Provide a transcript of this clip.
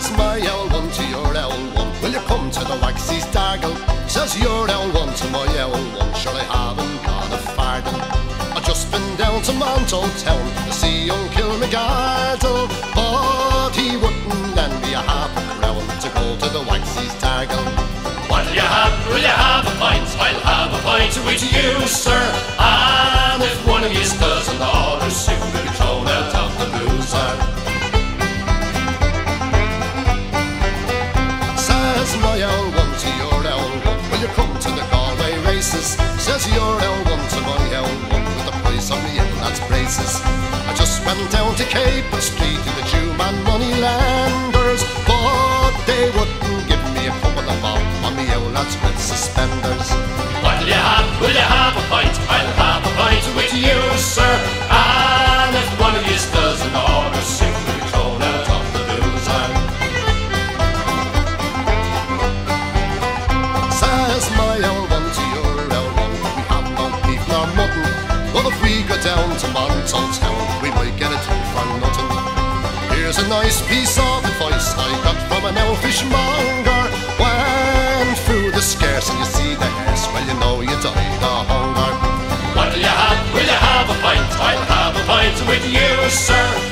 Says my L1 to your L1 Will you come to the Waxies Dargle? Says your L1 to my L1 Sure I haven't got a farthing I've just been down to Monto town To see uncle McArdle But he wouldn't lend me a half a crown To go to the Waxies Dargle What'll you have? Will you have a pint? I'll have a pint to with you, sir Races? Says your L1 to my L1 With the price on me in that's braces I just went down to Capel Street To the Jew man money lenders But they wouldn't give me a couple of bob On me old lads with suspenders What'll you have? Will you have a pint? I'll have a pint with you, sir And if one of you doesn't, the other soon will But if we go down to Monto town We might get two for nothing Here's a nice piece of advice I got from an elfish monger When through the scarce and you see the hearse Well you know you died of hunger What'll you have? Will you have a pint? I'll have a pint with you, sir